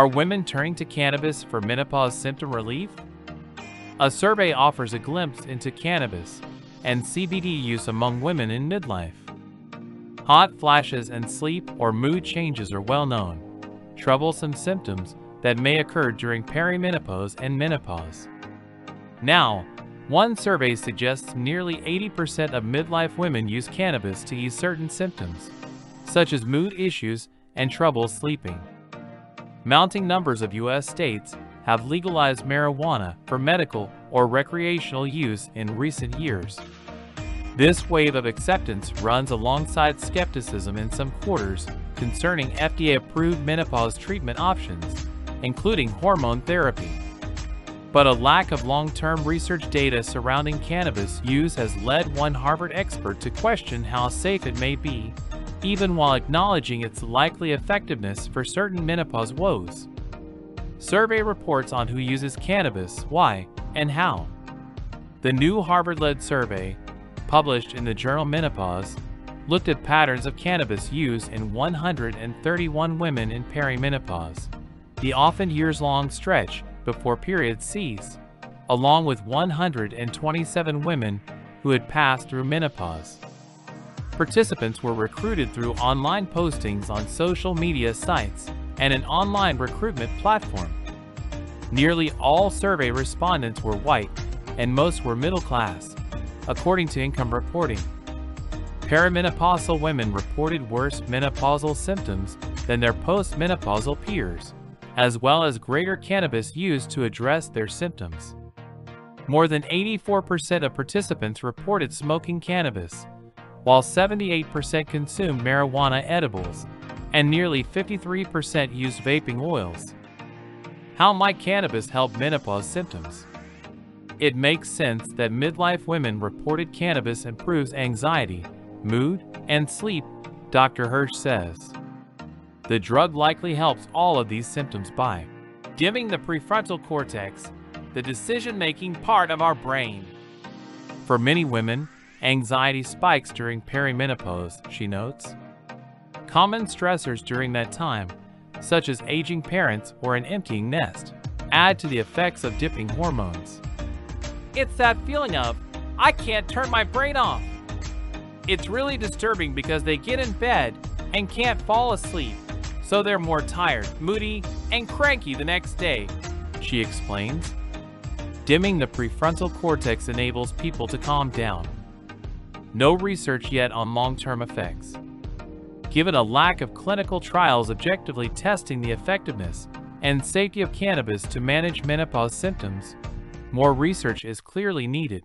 Are women turning to cannabis for menopause symptom relief? A survey offers a glimpse into cannabis and CBD use among women in midlife. Hot flashes and sleep or mood changes are well known, troublesome symptoms that may occur during perimenopause and menopause. Now, one survey suggests nearly 80% of midlife women use cannabis to ease certain symptoms, such as mood issues and trouble sleeping. Mounting numbers of U.S. states have legalized marijuana for medical or recreational use in recent years. This wave of acceptance runs alongside skepticism in some quarters concerning FDA-approved menopause treatment options, including hormone therapy. But a lack of long-term research data surrounding cannabis use has led one Harvard expert to question how safe it may be, even while acknowledging its likely effectiveness for certain menopause woes. Survey reports on who uses cannabis, why, and how. The new Harvard-led survey, published in the journal Menopause, looked at patterns of cannabis use in 131 women in perimenopause, the often years-long stretch before periods cease, along with 127 women who had passed through menopause. Participants were recruited through online postings on social media sites and an online recruitment platform. Nearly all survey respondents were white, and most were middle class, according to income reporting. Perimenopausal women reported worse menopausal symptoms than their postmenopausal peers, as well as greater cannabis use to address their symptoms. More than 84% of participants reported smoking cannabis, while 78% consumed marijuana edibles, and nearly 53% used vaping oils. How might cannabis help menopause symptoms? It makes sense that midlife women reported cannabis improves anxiety, mood, and sleep, Dr. Hirsch says. The drug likely helps all of these symptoms by dimming the prefrontal cortex, the decision-making part of our brain. For many women, anxiety spikes during perimenopause, she notes. Common stressors during that time, such as aging parents or an emptying nest, add to the effects of dipping hormones. It's that feeling of, I can't turn my brain off. It's really disturbing because they get in bed and can't fall asleep, so they're more tired, moody, and cranky the next day, she explains. Dimming the prefrontal cortex enables people to calm down. No research yet on long-term effects. Given a lack of clinical trials objectively testing the effectiveness and safety of cannabis to manage menopause symptoms, more research is clearly needed.